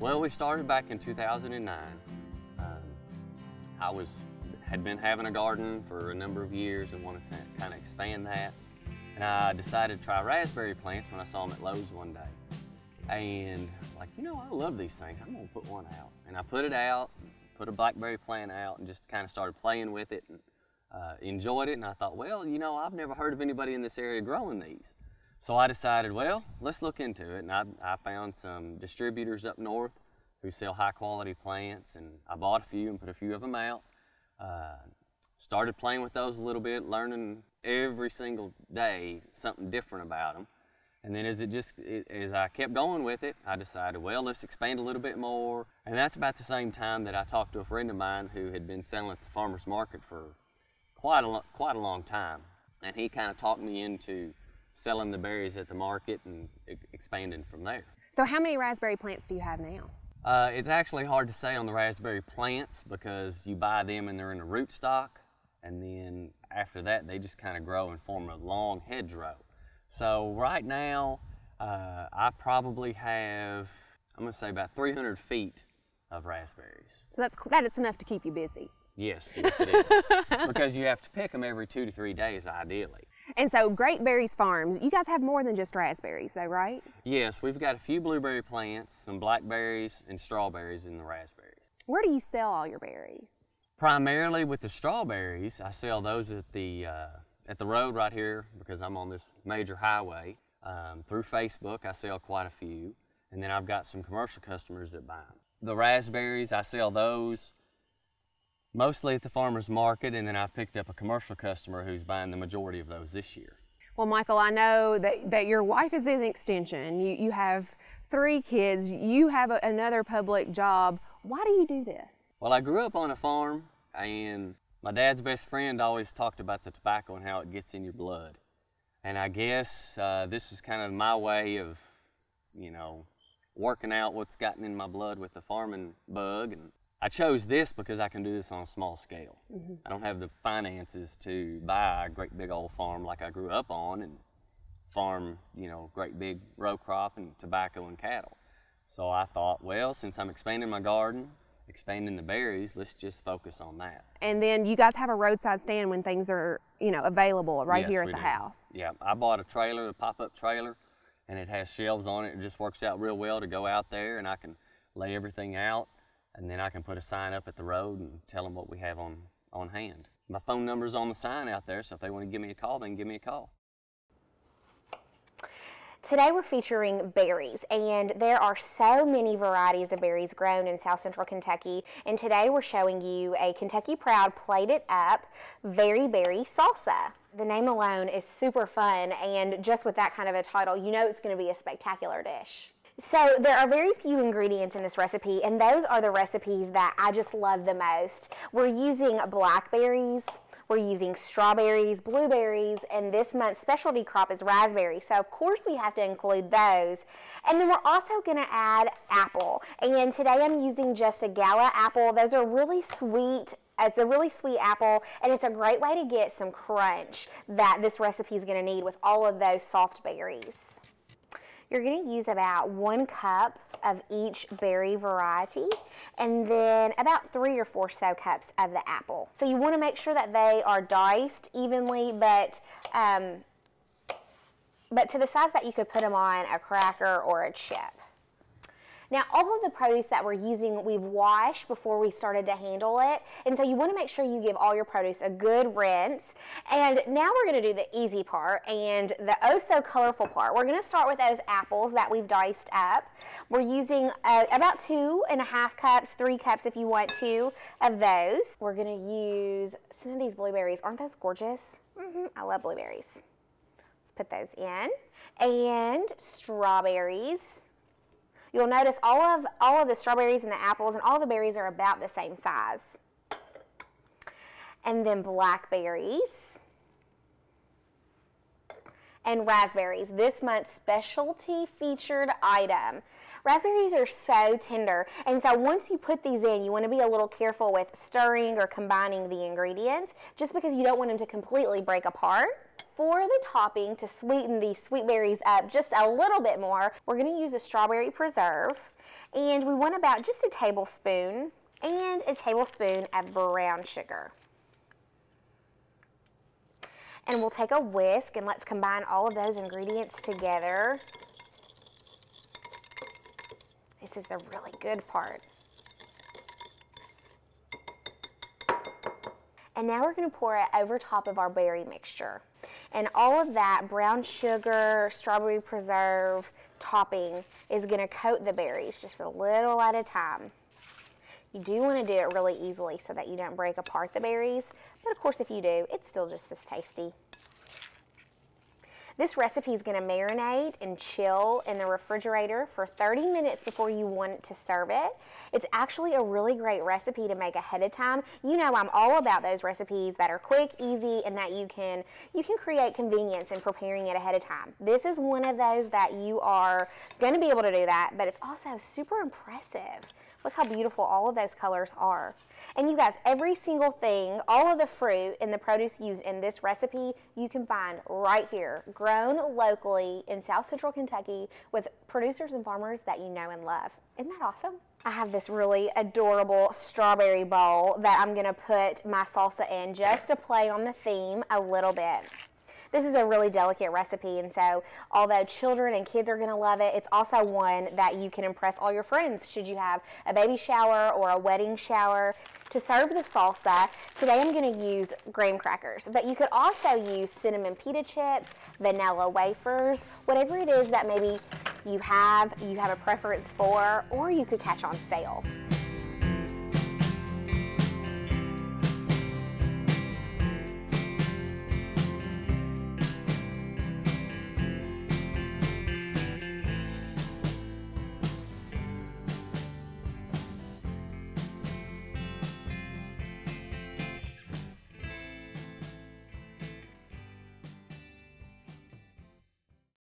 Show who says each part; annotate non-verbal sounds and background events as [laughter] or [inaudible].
Speaker 1: Well, we started back in 2009. Um, I was had been having a garden for a number of years and wanted to kind of expand that. And I decided to try raspberry plants when I saw them at Lowe's one day. And like, you know, I love these things. I'm gonna put one out. And I put it out, put a blackberry plant out, and just kind of started playing with it and uh, enjoyed it. And I thought, well, you know, I've never heard of anybody in this area growing these. So I decided, well, let's look into it. And I, I found some distributors up north who sell high quality plants, and I bought a few and put a few of them out. Uh, started playing with those a little bit, learning every single day something different about them. And then as it just it, as I kept going with it, I decided, well, let's expand a little bit more. And that's about the same time that I talked to a friend of mine who had been selling at the farmers market for quite a quite a long time, and he kind of talked me into selling the berries at the market and expanding from there.
Speaker 2: So how many raspberry plants do you have now?
Speaker 1: Uh, it's actually hard to say on the raspberry plants because you buy them and they're in a rootstock, and then after that they just kind of grow and form a long hedgerow. So right now, uh, I probably have, I'm gonna say about 300 feet of raspberries.
Speaker 2: So that's that is enough to keep you busy.
Speaker 1: Yes, yes it is. [laughs] because you have to pick them every two to three days ideally.
Speaker 2: And so Great Berries Farms, you guys have more than just raspberries though, right?
Speaker 1: Yes, we've got a few blueberry plants, some blackberries, and strawberries in the raspberries.
Speaker 2: Where do you sell all your berries?
Speaker 1: Primarily with the strawberries, I sell those at the uh, at the road right here because I'm on this major highway. Um, through Facebook, I sell quite a few, and then I've got some commercial customers that buy them. The raspberries, I sell those mostly at the farmer's market, and then I've picked up a commercial customer who's buying the majority of those this year.
Speaker 2: Well, Michael, I know that, that your wife is in extension. You, you have three kids, you have a, another public job. Why do you do this?
Speaker 1: Well, I grew up on a farm, and my dad's best friend always talked about the tobacco and how it gets in your blood. And I guess uh, this was kind of my way of, you know, working out what's gotten in my blood with the farming bug. And I chose this because I can do this on a small scale. Mm-hmm. I don't have the finances to buy a great big old farm like I grew up on and farm, you know, great big row crop and tobacco and cattle. So I thought, well, since I'm expanding my garden, expanding the berries, let's just focus on that.
Speaker 2: And then you guys have a roadside stand when things are, you know, available right
Speaker 1: yes,
Speaker 2: here at the
Speaker 1: do.
Speaker 2: house.
Speaker 1: Yeah, I bought a trailer, a pop-up trailer, and it has shelves on it. It just works out real well to go out there, and I can lay everything out, and then I can put a sign up at the road and tell them what we have on on hand. My phone number's on the sign out there, so if they want to give me a call, they can give me a call.
Speaker 3: Today we're featuring berries, and there are so many varieties of berries grown in South Central Kentucky. And today we're showing you a Kentucky Proud plated up Very Berry Salsa. The name alone is super fun, and just with that kind of a title, you know it's going to be a spectacular dish. So there are very few ingredients in this recipe, and those are the recipes that I just love the most. We're using blackberries, we're using strawberries, blueberries, and this month's specialty crop is raspberry. So of course we have to include those. And then we're also gonna add apple. And today I'm using just a gala apple. Those are really sweet it's a really sweet apple, and it's a great way to get some crunch that this recipe is going to need with all of those soft berries. You're going to use about one cup of each berry variety and then about three or four so cups of the apple. So you want to make sure that they are diced evenly, but um, but to the size that you could put them on a cracker or a chip. Now, all of the produce that we're using, we've washed before we started to handle it. And so you want to make sure you give all your produce a good rinse. And now we're going to do the easy part and the oh so colorful part. We're going to start with those apples that we've diced up. We're using uh, about two and a half cups, three cups if you want to, of those. We're going to use some of these blueberries. Aren't those gorgeous? Mm -hmm. I love blueberries. Let's put those in. And strawberries. You'll notice all of, all of the strawberries and the apples and all the berries are about the same size. And then blackberries and raspberries, this month's specialty featured item. Raspberries are so tender, and so once you put these in, you want to be a little careful with stirring or combining the ingredients, just because you don't want them to completely break apart for the topping to sweeten these sweet berries up just a little bit more, we're going to use a strawberry preserve. And we want about just a tablespoon and a tablespoon of brown sugar. And we'll take a whisk and let's combine all of those ingredients together. This is the really good part. And now we're gonna pour it over top of our berry mixture. And all of that brown sugar, strawberry preserve topping is gonna coat the berries just a little at a time. You do want to do it really easily so that you don't break apart the berries, but of course if you do, it's still just as tasty. This recipe is going to marinate and chill in the refrigerator for 30 minutes before you want to serve it. It's actually a really great recipe to make ahead of time. You know I'm all about those recipes that are quick, easy, and that you can you can create convenience in preparing it ahead of time. This is one of those that you are going to be able to do that, but it's also super impressive. Look how beautiful all of those colors are. And you guys, every single thing, all of the fruit and the produce used in this recipe, you can find right here, grown locally in South Central Kentucky with producers and farmers that you know and love. Isn't that awesome? I have this really adorable strawberry bowl that I'm gonna put my salsa in just to play on the theme a little bit. This is a really delicate recipe, and so although children and kids are going to love it, it's also one that you can impress all your friends should you have a baby shower or a wedding shower. To serve the salsa, today I'm going to use graham crackers, but you could also use cinnamon pita chips, vanilla wafers, whatever it is that maybe you have, you have a preference for, or you could catch on sale.